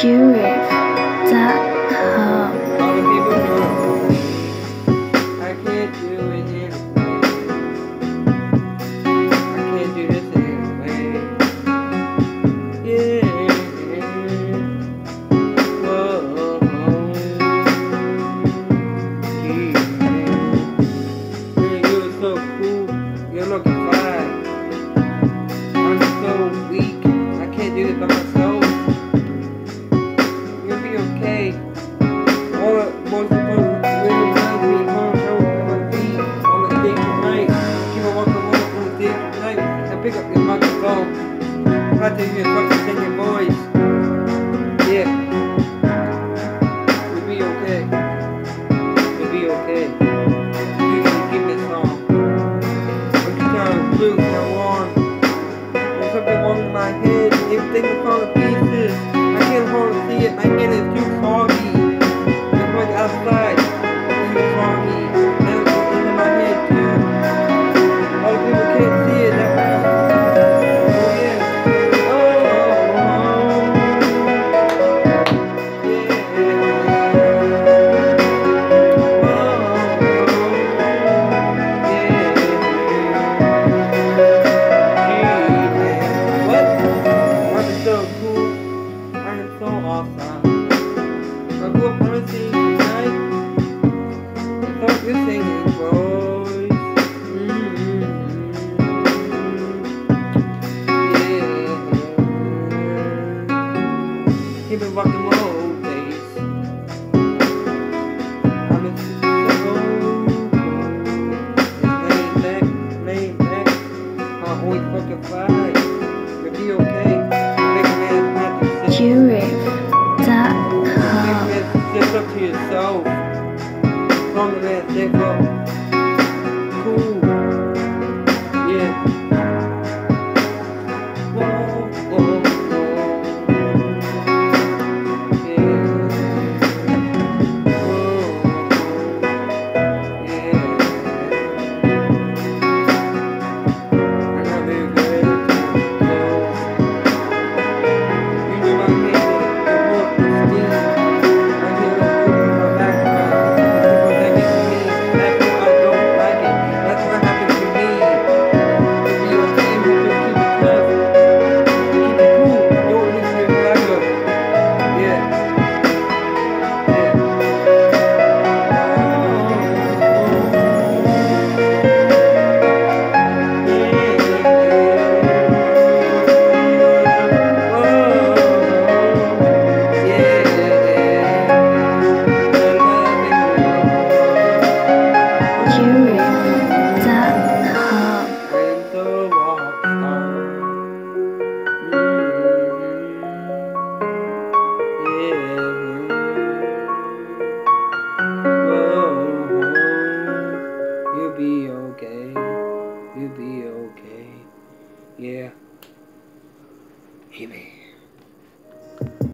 Jurif.com. All the microphone. Try to hear fucking sing your voice. Yeah. You'll be okay. You'll be okay. You can give me a song. I'm just trying to blue now on. There's something wrong in my head. Everything is to pieces. I can't hardly see it. My head is too I grew up on singing tonight. Yeah. Keep it rock and. Oh. Yeah. Amen.